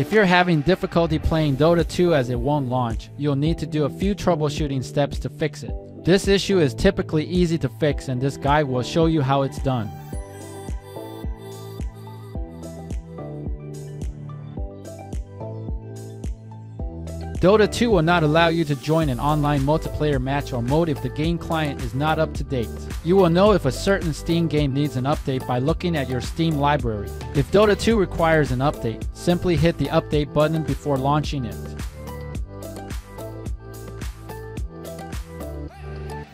If you're having difficulty playing Dota 2 as it won't launch, you'll need to do a few troubleshooting steps to fix it. This issue is typically easy to fix and this guide will show you how it's done. Dota 2 will not allow you to join an online multiplayer match or mode if the game client is not up to date. You will know if a certain Steam game needs an update by looking at your Steam library. If Dota 2 requires an update, simply hit the update button before launching it.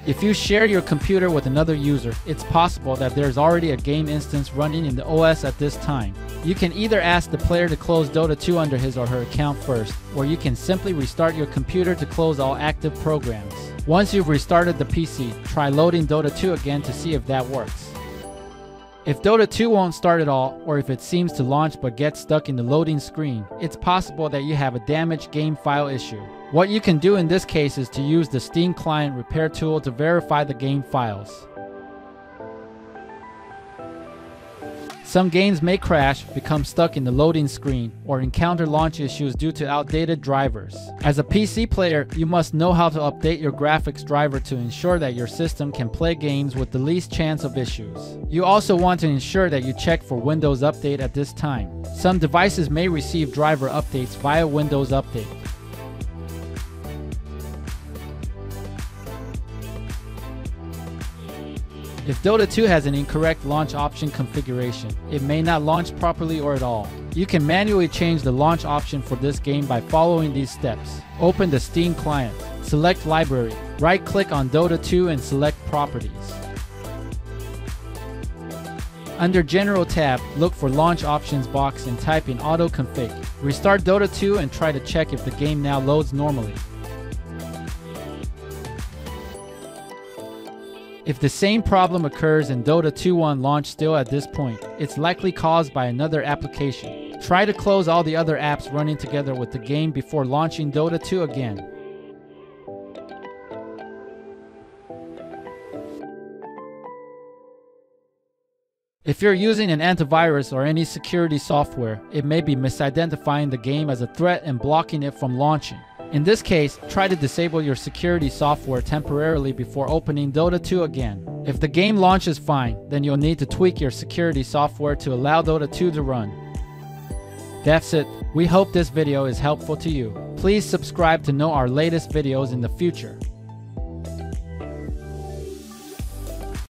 If you share your computer with another user, it's possible that there's already a game instance running in the OS at this time. You can either ask the player to close Dota 2 under his or her account first, or you can simply restart your computer to close all active programs. Once you've restarted the PC, try loading Dota 2 again to see if that works. If Dota 2 won't start at all, or if it seems to launch but gets stuck in the loading screen, it's possible that you have a damaged game file issue. What you can do in this case is to use the Steam Client Repair tool to verify the game files. Some games may crash, become stuck in the loading screen, or encounter launch issues due to outdated drivers. As a PC player, you must know how to update your graphics driver to ensure that your system can play games with the least chance of issues. You also want to ensure that you check for Windows Update at this time. Some devices may receive driver updates via Windows Update. If Dota 2 has an incorrect launch option configuration, it may not launch properly or at all. You can manually change the launch option for this game by following these steps. Open the Steam client, select Library, right-click on Dota 2 and select Properties. Under General tab, look for Launch Options box and type in Auto Config. Restart Dota 2 and try to check if the game now loads normally. If the same problem occurs in Dota 2 won't launch still at this point, it's likely caused by another application. Try to close all the other apps running together with the game before launching Dota 2 again. If you're using an antivirus or any security software, it may be misidentifying the game as a threat and blocking it from launching. In this case, try to disable your security software temporarily before opening Dota 2 again. If the game launches fine, then you'll need to tweak your security software to allow Dota 2 to run. That's it. We hope this video is helpful to you. Please subscribe to know our latest videos in the future.